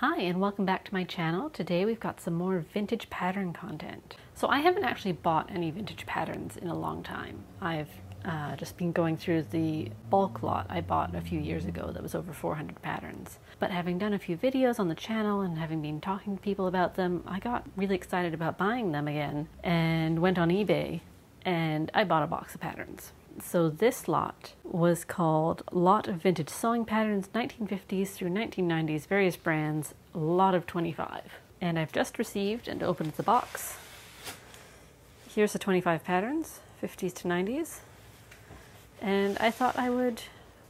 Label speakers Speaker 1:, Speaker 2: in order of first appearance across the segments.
Speaker 1: Hi and welcome back to my channel. Today we've got some more vintage pattern content. So I haven't actually bought any vintage patterns in a long time. I've uh, just been going through the bulk lot I bought a few years ago that was over 400 patterns. But having done a few videos on the channel and having been talking to people about them, I got really excited about buying them again and went on eBay and I bought a box of patterns. So this lot was called Lot of Vintage Sewing Patterns 1950s through 1990s, various brands, lot of 25. And I've just received and opened the box. Here's the 25 patterns, 50s to 90s. And I thought I would,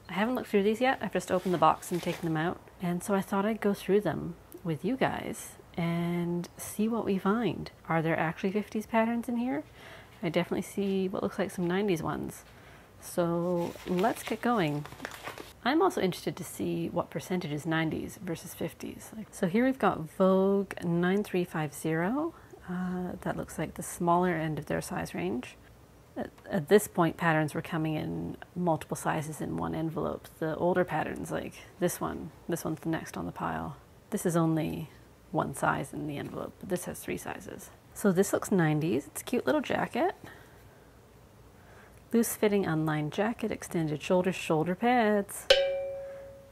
Speaker 1: I haven't looked through these yet, I've just opened the box and taken them out. And so I thought I'd go through them with you guys and see what we find. Are there actually 50s patterns in here? I definitely see what looks like some 90s ones. So let's get going. I'm also interested to see what percentage is 90s versus 50s. So here we've got Vogue 9350. Uh, that looks like the smaller end of their size range. At, at, this point, patterns were coming in multiple sizes in one envelope. The older patterns, like this one, this one's the next on the pile. This is only one size in the envelope, but this has three sizes. So this looks 90s. It's a cute little jacket. Loose fitting unlined jacket, extended shoulders, shoulder pads.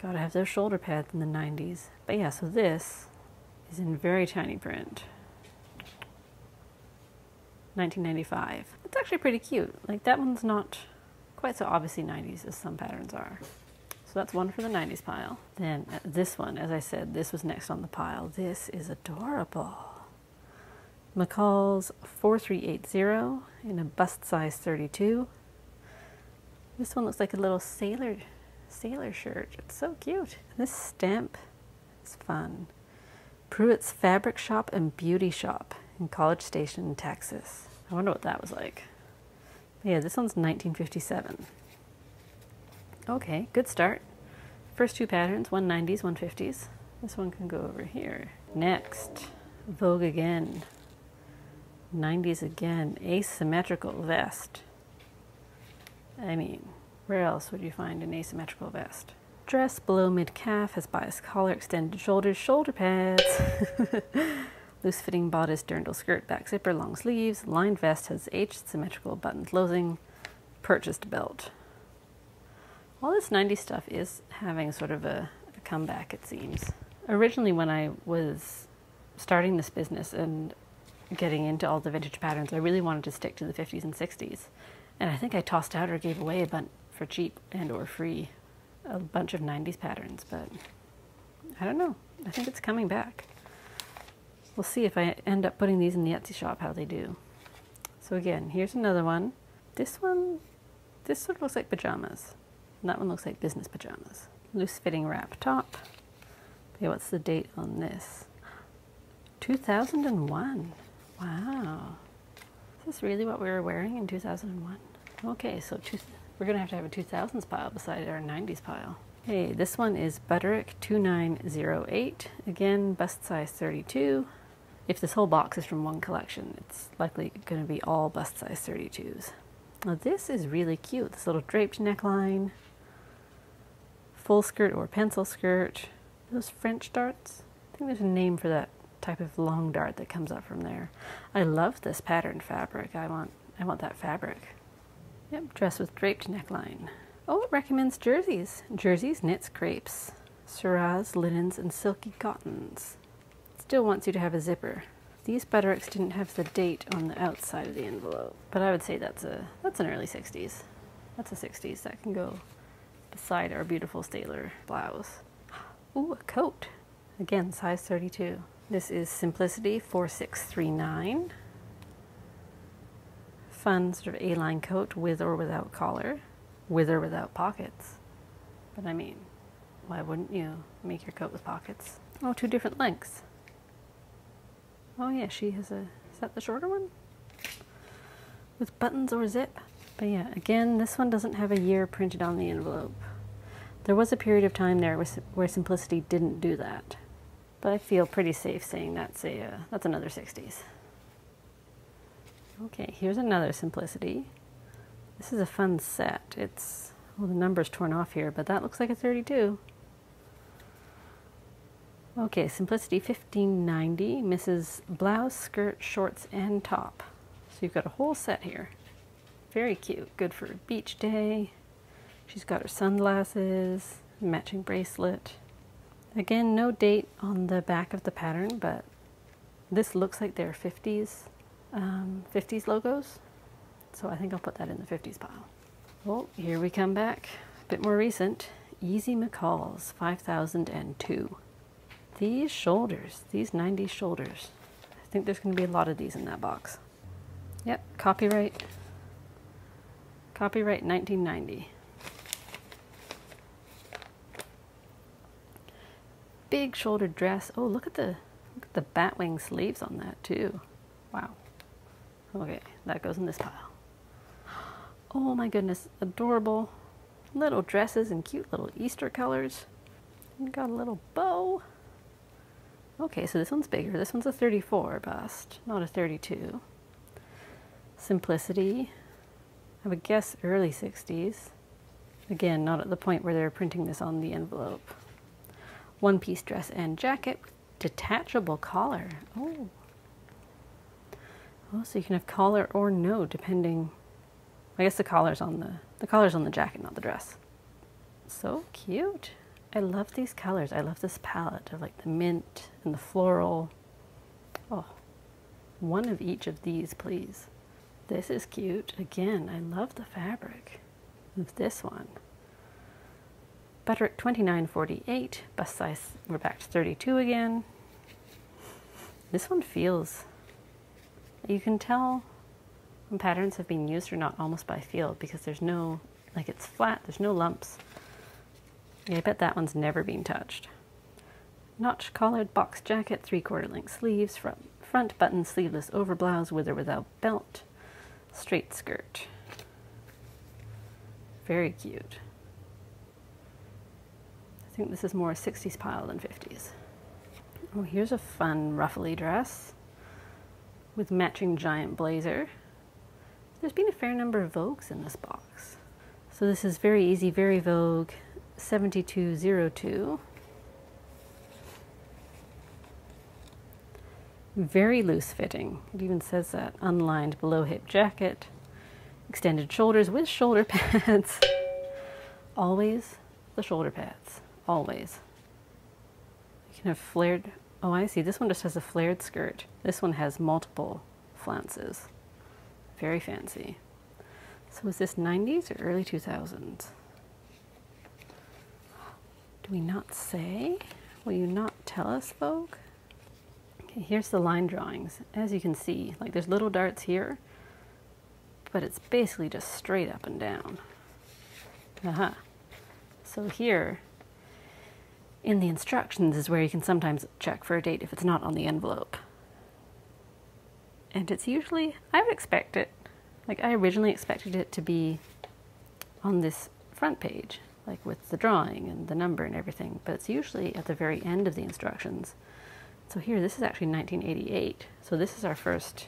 Speaker 1: Gotta have those shoulder pads in the 90s. But yeah, so this is in very tiny print. 1995. It's actually pretty cute. Like that one's not quite so obviously 90s as some patterns are. So that's one for the 90s pile. Then uh, this one, as I said, this was next on the pile. This is adorable. McCall's 4380 in a bust size 32. This one looks like a little sailor sailor shirt. It's so cute. This stamp is fun. Pruitt's Fabric Shop and Beauty Shop in College Station, Texas. I wonder what that was like. Yeah, this one's 1957. Okay, good start. First two patterns, one 90s, one 50s. This one can go over here. Next, Vogue again. 90s again, asymmetrical vest. I mean, where else would you find an asymmetrical vest? Dress below mid-calf has bias collar, extended shoulders, shoulder pads. Loose fitting bodice, dirndl skirt, back zipper, long sleeves. Lined vest has H symmetrical button closing. Purchased belt. All this 90s stuff is having sort of a, a comeback, it seems. Originally, when I was starting this business and getting into all the vintage patterns, I really wanted to stick to the 50s and 60s. And I think I tossed out or gave away a bunch for cheap and or free a bunch of 90s patterns, but I don't know. I think it's coming back. We'll see if I end up putting these in the Etsy shop how they do. So again, here's another one. This one, this sort of looks like pajamas. And that one looks like business pajamas. Loose fitting wrap top. Okay, what's the date on this? 2001. Wow. Is this really what we were wearing in 2001? Okay, so two, we're going to have to have a 2000s pile beside our 90s pile. Hey, this one is Butterick 2908. Again, bust size 32. If this whole box is from one collection, it's likely going to be all bust size 32s. Now this is really cute. This little draped neckline, full skirt or pencil skirt. Those French darts? I think there's a name for that type of long dart that comes up from there. I love this patterned fabric. I want I want that fabric. Yep, dress with draped neckline. Oh, it recommends jerseys. Jerseys, knits, crepes, surahs, linens, and silky cottons. Still wants you to have a zipper. These Buttericks didn't have the date on the outside of the envelope, but I would say that's a that's an early 60s. That's a 60s. That can go beside our beautiful Staler blouse. Ooh, a coat. Again, size 32. This is Simplicity 4639. Fun sort of A-line coat with or without collar, with or without pockets. But I mean, why wouldn't you make your coat with pockets? Oh, two different lengths. Oh yeah, she has a, is that the shorter one? With buttons or zip. But yeah, again, this one doesn't have a year printed on the envelope. There was a period of time there where Simplicity didn't do that. But I feel pretty safe saying that's a uh, that's another 60s. Okay, here's another simplicity. This is a fun set. It's well the number's torn off here, but that looks like a 32. Okay, Simplicity 1590, Misses' Blouse, skirt, shorts, and top. So you've got a whole set here. Very cute. Good for beach day. She's got her sunglasses, matching bracelet. Again, no date on the back of the pattern, but this looks like they're 50s, um, 50s logos. So I think I'll put that in the 50s pile. Well, here we come back. A bit more recent. Easy McCall's 5002. These shoulders, these 90s shoulders. I think there's going to be a lot of these in that box. Yep, copyright. Copyright 1990. Big shouldered dress. Oh, look at the look at the batwing sleeves on that too. Wow. Okay, that goes in this pile. Oh my goodness, adorable little dresses and cute little Easter colors. got a little bow. Okay, so this one's bigger. This one's a 34 bust, not a 32. Simplicity. I would guess early 60s. Again, not at the point where they're printing this on the envelope. One piece dress and jacket with detachable collar. Oh. Oh, so you can have collar or no, depending. I guess the collar's on the the collar's on the jacket, not the dress. So cute. I love these colors. I love this palette of like the mint and the floral. Oh, one of each of these, please. This is cute. Again, I love the fabric of this one. Butterick 2948, bust size, we're back to 32 again. This one feels, you can tell when patterns have been used or not almost by feel because there's no, like it's flat, there's no lumps. Yeah, I bet that one's never been touched. Notch collared box jacket, three quarter length sleeves, front, front button sleeveless over blouse with or without belt, straight skirt. Very cute. I think this is more a 60s pile than 50s. Oh, here's a fun ruffly dress with matching giant blazer. There's been a fair number of Vogues in this box. So this is very easy, very Vogue, 7202. Very loose fitting. It even says that. Unlined below hip jacket. Extended shoulders with shoulder pads. Always the shoulder pads. Always. You can have flared. Oh, I see. This one just has a flared skirt. This one has multiple flounces. Very fancy. So is this 90s or early 2000s? Do we not say? Will you not tell us, Vogue? Okay, here's the line drawings. As you can see, like there's little darts here, but it's basically just straight up and down. Aha. Uh -huh. So here, in the instructions is where you can sometimes check for a date if it's not on the envelope. And it's usually, I would expect it, like I originally expected it to be on this front page like with the drawing and the number and everything, but it's usually at the very end of the instructions. So here, this is actually 1988. So this is our first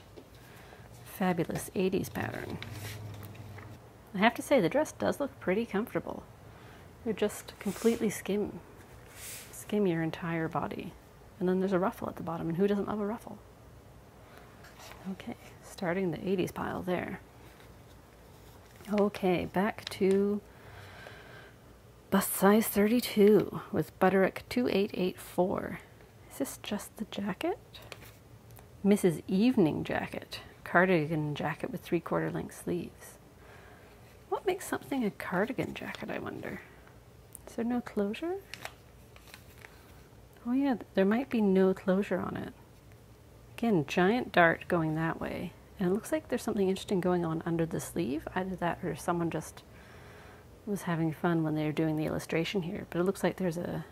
Speaker 1: fabulous 80s pattern. I have to say, the dress does look pretty comfortable. You're just completely skim, skim your entire body. And then there's a ruffle at the bottom, and who doesn't love a ruffle? Okay, starting the 80s pile there. Okay, back to Bust size 32 with Butterick 2884. Is this just the jacket? Misses' Evening jacket. Cardigan jacket with three quarter length sleeves. What makes something a cardigan jacket, I wonder? Is there no closure? Oh yeah, there might be no closure on it. Again, giant dart going that way. And it looks like there's something interesting going on under the sleeve. Either that or someone just was having fun when they were doing the illustration here, but it looks like there's a,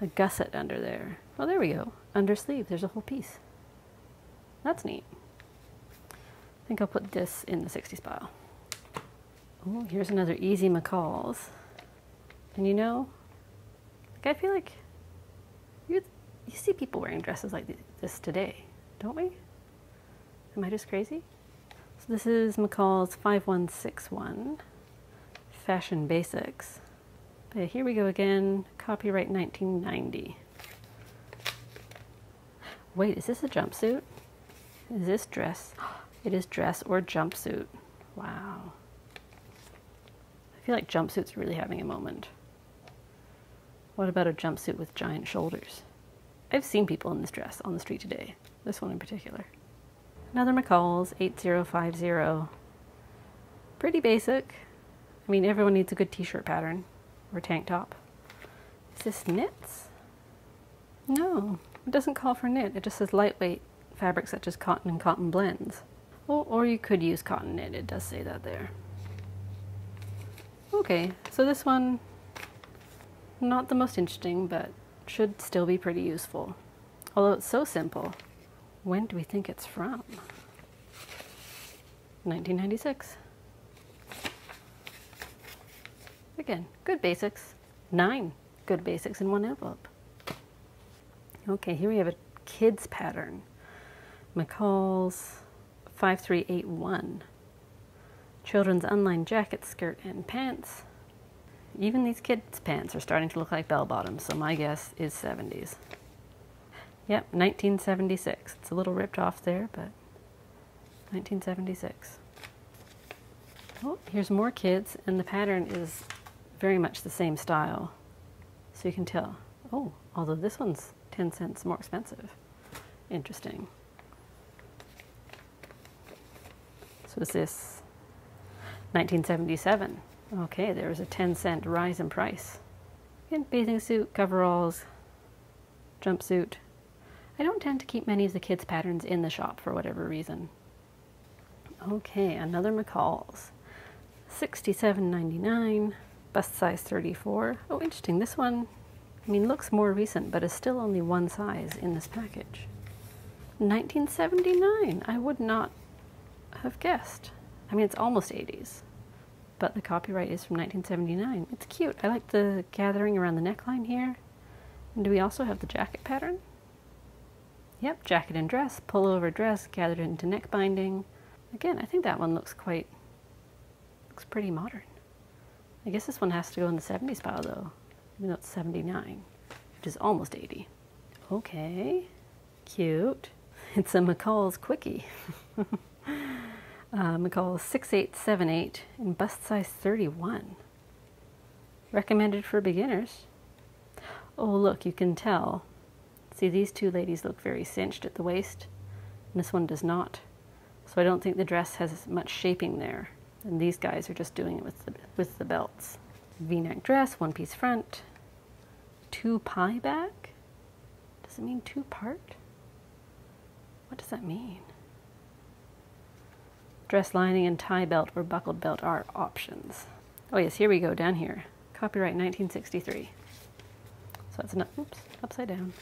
Speaker 1: a gusset under there. Oh, there we go. Under sleeve, there's a whole piece. That's neat. I think I'll put this in the 60s pile. Oh, here's another Easy McCall's. And you know, like I feel like you, see people wearing dresses like this today, don't we? Am I just crazy? So this is McCall's 5161. Fashion Basics. But here we go again, copyright 1990. Wait, is this a jumpsuit? Is this dress? It is dress or jumpsuit. Wow. I feel like jumpsuit's are really having a moment. What about a jumpsuit with giant shoulders? I've seen people in this dress on the street today. This one in particular. Another McCall's 8050. Pretty basic. I mean, everyone needs a good t-shirt pattern or tank top. Is this knits? No, it doesn't call for knit. It just says lightweight fabrics such as cotton and cotton blends. Oh, or you could use cotton knit. It does say that there. Okay, so this one, not the most interesting, but should still be pretty useful. Although it's so simple. When do we think it's from? 1996. Again, good basics. Nine good basics in one envelope. Okay, here we have a kids pattern. McCall's 5381. Children's unlined jacket, skirt, and pants. Even these kids' pants are starting to look like bell bottoms, so my guess is 70s. Yep, 1976. It's a little ripped off there, but 1976. Oh, here's more kids, and the pattern is very much the same style. So you can tell. Oh, although this one's 10 cents more expensive. Interesting. So is this 1977? Okay, there was a 10 cent rise in price. Again, bathing suit, coveralls, jumpsuit. I don't tend to keep many of the kids' patterns in the shop for whatever reason. Okay, another McCall's. 67.99, bust size 34. Oh, interesting. This one, I mean, looks more recent, but is still only one size in this package. 1979. I would not have guessed. I mean, it's almost 80s, but the copyright is from 1979. It's cute. I like the gathering around the neckline here. And do we also have the jacket pattern? Yep, jacket and dress, pullover dress, gathered into neck binding. Again, I think that one looks quite, looks pretty modern. I guess this one has to go in the 70s pile though, even though it's 79, which is almost 80. Okay, cute. It's a McCall's Quickie. Uh, McCall 6878 in bust size 31. Recommended for beginners. Oh, look, you can tell. See, these two ladies look very cinched at the waist, and this one does not. So I don't think the dress has much shaping there. And these guys are just doing it with the, with the belts. V-neck dress, one piece front, two pie back. Does it mean two part? What does that mean? Dress lining and tie belt or buckled belt are options. Oh yes, here we go, down here. Copyright 1963. So that's an, oops, upside down.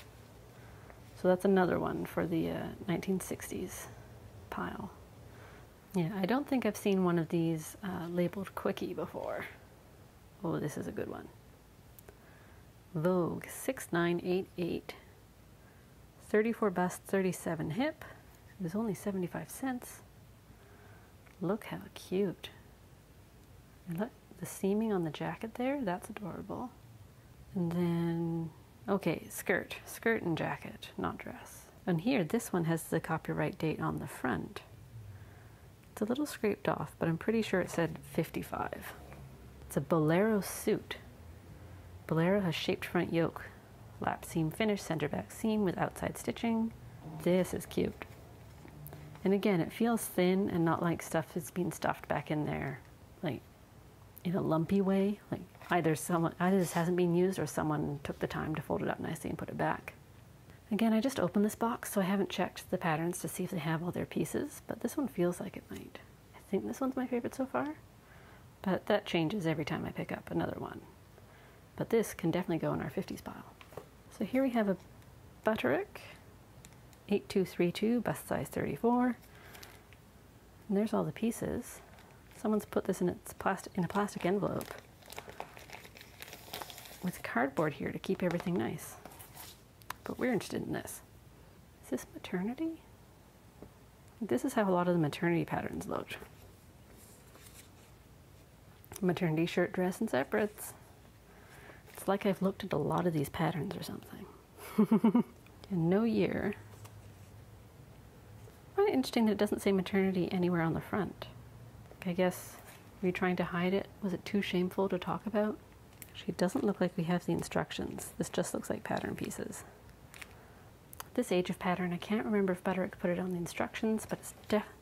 Speaker 1: So that's another one for the uh, 1960s pile. Yeah, I don't think I've seen one of these uh, labeled Quickie before. Oh, this is a good one. Vogue 6988. 34 bust, 37 hip. It was only 75 cents. Look how cute. Look, the seaming on the jacket there, that's adorable. And then, okay, skirt, skirt and jacket, not dress. And here, this one has the copyright date on the front. It's a little scraped off, but I'm pretty sure it said 55. It's a bolero suit. Bolero has shaped front yoke, lap seam finish, center back seam with outside stitching. This is cute. And again, it feels thin and not like stuff is being stuffed back in there, like in a lumpy way. Like either someone, either this hasn't been used or someone took the time to fold it up nicely and put it back. Again, I just opened this box, so I haven't checked the patterns to see if they have all their pieces, but this one feels like it might. I think this one's my favorite so far, but that changes every time I pick up another one. But this can definitely go in our 50s pile. So here we have a Butterick 8232, bust size 34. And there's all the pieces. Someone's put this in its plastic in a plastic envelope with cardboard here to keep everything nice. But we're interested in this. Is this maternity? This is how a lot of the maternity patterns looked. Maternity shirt, dress, and separates. It's like I've looked at a lot of these patterns or something. and no year of interesting that it doesn't say maternity anywhere on the front. I guess, were you trying to hide it? Was it too shameful to talk about? It doesn't look like we have the instructions. This just looks like pattern pieces. This age of pattern, I can't remember if Butterick put it on the instructions, but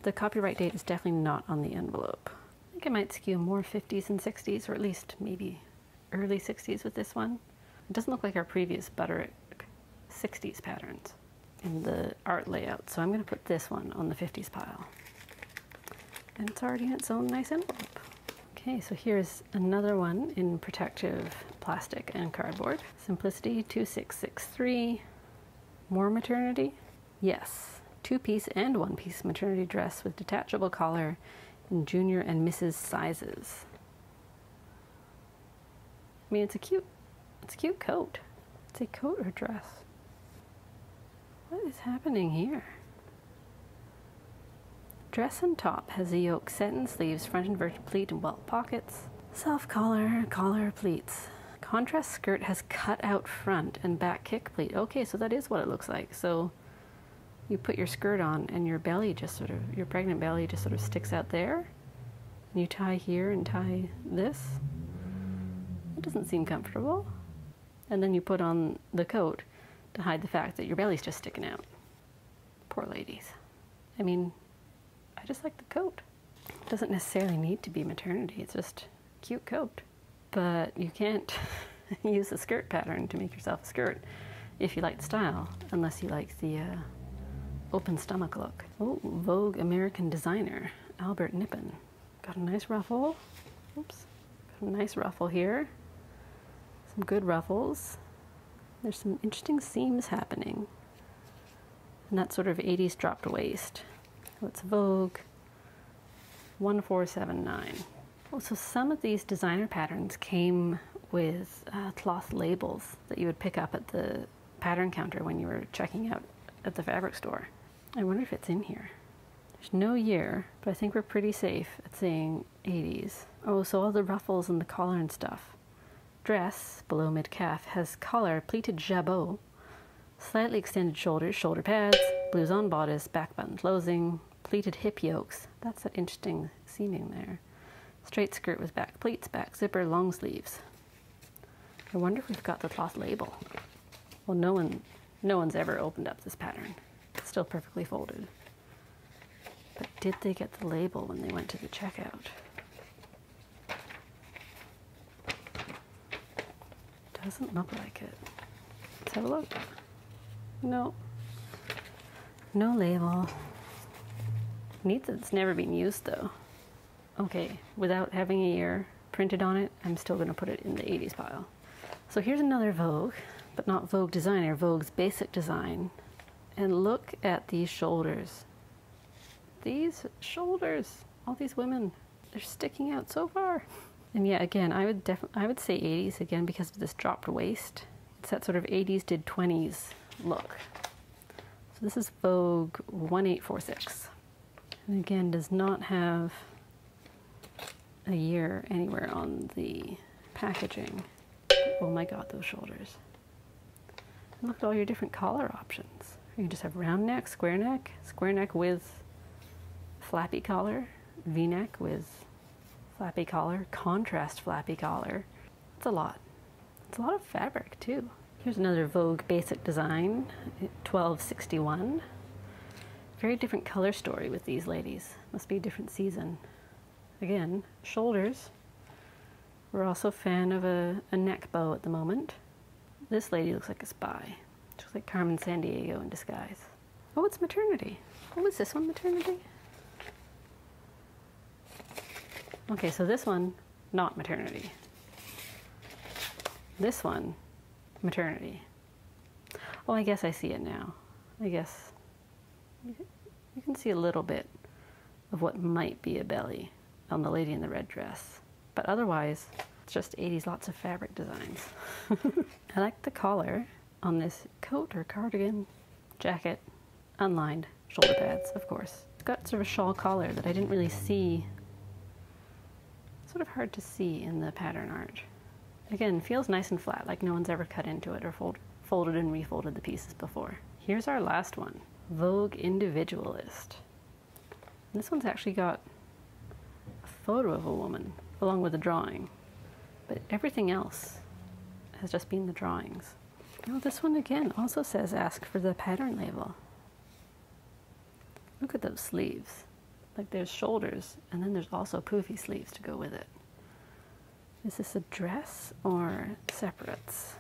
Speaker 1: the copyright date is definitely not on the envelope. I think I might skew more 50s and 60s, or at least maybe early 60s with this one. It doesn't look like our previous Butterick 60s patterns in the art layout, so I'm going to put this one on the 50s pile. And it's already in its own nice envelope. Okay, so here's another one in protective plastic and cardboard. Simplicity 2663. More maternity? Yes. Two piece and one piece maternity dress with detachable collar in junior and Misses' sizes. I mean, it's a cute, it's a cute coat. It's a coat or dress. What is happening here? Dress and top has a yoke set in sleeves, front inverted pleat and welt pockets. Self collar, collar, pleats. Contrast skirt has cut out front and back kick pleat. Okay, so that is what it looks like. So you put your skirt on and your belly just sort of, your pregnant belly just sort of sticks out there. And you tie here and tie this. It doesn't seem comfortable. And then you put on the coat to hide the fact that your belly's just sticking out. Poor ladies. I mean, I just like the coat. It doesn't necessarily need to be maternity, it's just cute coat. But you can't use a skirt pattern to make yourself a skirt if you like the style, unless you like the uh, open stomach look. Oh, Vogue American designer, Albert Nipon. Got a nice ruffle. Oops. Got a nice ruffle here. Some good ruffles. There's some interesting seams happening. And that sort of 80s dropped waist. It's Vogue 1479. Oh, so some of these designer patterns came with uh, cloth labels that you would pick up at the pattern counter when you were checking out at the fabric store. I wonder if it's in here. There's no year, but I think we're pretty safe at saying 80s. Oh, so all the ruffles and the collar and stuff dress, below mid-calf, has collar, pleated jabot, slightly extended shoulders, shoulder pads, blouse bodice, back button closing, pleated hip yokes. That's an interesting seaming there. Straight skirt with back pleats, back zipper, long sleeves. I wonder if we've got the cloth label. Well, no one, no one's ever opened up this pattern. It's still perfectly folded. But did they get the label when they went to the checkout? Doesn't look like it. Let's have a look. No. No label. Neat it's never been used though. Okay, without having a year printed on it, I'm still gonna put it in the 80s pile. So here's another Vogue, but not Vogue designer, Vogue's basic design. And look at these shoulders. These shoulders, all these women, they're sticking out so far. And yeah, again, I would definitely I would say 80s again because of this dropped waist. It's that sort of 80s did 20s look. So this is Vogue 1846. And again, does not have a year anywhere on the packaging. Oh my god, those shoulders. And look at all your different collar options. You just have round neck, square neck, square neck with flappy collar, v-neck with flappy collar, contrast flappy collar. It's a lot. It's a lot of fabric too. Here's another Vogue basic design, 1261. Very different color story with these ladies. Must be a different season. Again, shoulders. We're also a fan of a, a neck bow at the moment. This lady looks like a spy. She looks like Carmen Sandiego in disguise. Oh, it's maternity. Oh, is this one maternity? Okay, so this one, not maternity. This one, maternity. Oh, I guess I see it now. I guess you can see a little bit of what might be a belly on the lady in the red dress. But otherwise, it's just 80s lots of fabric designs. I like the collar on this coat or cardigan, jacket, unlined, shoulder pads, of course. It's got sort of a shawl collar that I didn't really see sort of hard to see in the pattern art. Again, feels nice and flat, like no one's ever cut into it or fold, folded and refolded the pieces before. Here's our last one, Vogue Individualist. This one's actually got a photo of a woman along with a drawing. But everything else has just been the drawings. Now this one again also says ask for the pattern label. Look at those sleeves. Like there's shoulders and then there's also poofy sleeves to go with it. Is this a dress or separates?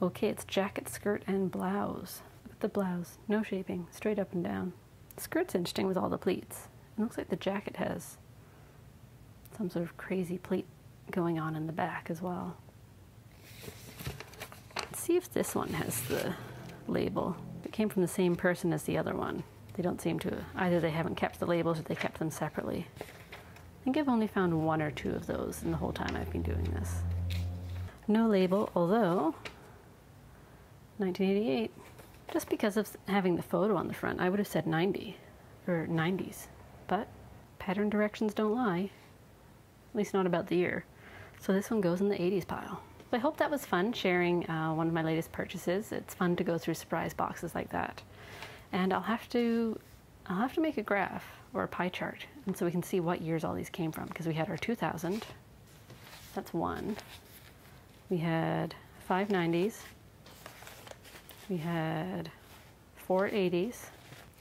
Speaker 1: Okay, it's jacket, skirt, and blouse. Look at the blouse. No shaping, straight up and down. The skirt's interesting with all the pleats. It looks like the jacket has some sort of crazy pleat going on in the back as well. Let's see if this one has the label. It came from the same person as the other one. They don't seem to, either they haven't kept the labels or they kept them separately. I think I've only found one or two of those in the whole time I've been doing this. No label, although 1988. Just because of having the photo on the front, I would have said 90 or 90s. But pattern directions don't lie, at least not about the year. So this one goes in the 80s pile. So I hope that was fun sharing uh, one of my latest purchases. It's fun to go through surprise boxes like that. And I'll have to I'll have to make a graph or a pie chart and so we can see what years all these came from because we had our 2000 that's one. We had 590s we had four 80s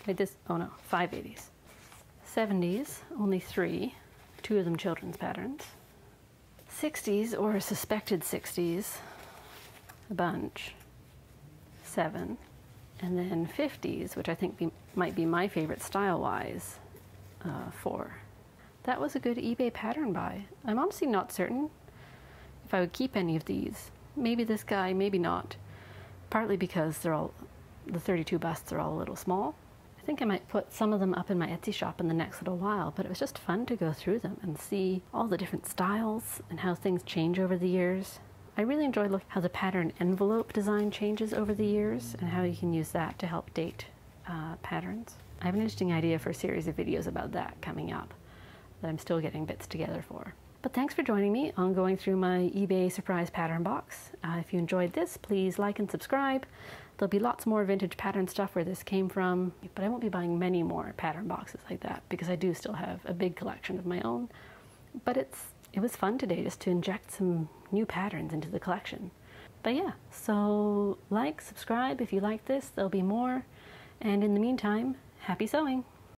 Speaker 1: I this oh no 580s 70s only three. Two of them children's patterns. 60s or suspected 60s a bunch. Seven and then 50s, which I think be, might be my favorite style-wise, uh, four. That was a good eBay pattern buy. I'm honestly not certain if I would keep any of these. Maybe this guy, maybe not. Partly because they're all, the 32 busts are all a little small. I think I might put some of them up in my Etsy shop in the next little while, but it was just fun to go through them and see all the different styles and how things change over the years. I really enjoy looking how the pattern envelope design changes over the years and how you can use that to help date uh, patterns. I have an interesting idea for a series of videos about that coming up that I'm still getting bits together for. But thanks for joining me on going through my eBay surprise pattern box. Uh, if you enjoyed this, please like and subscribe. There'll be lots more vintage pattern stuff where this came from, but I won't be buying many more pattern boxes like that because I do still have a big collection of my own. But it's it was fun today just to inject some new patterns into the collection. But yeah, so like, subscribe if you like this, there'll be more. And in the meantime, happy sewing!